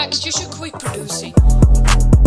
Max, you should quit producing.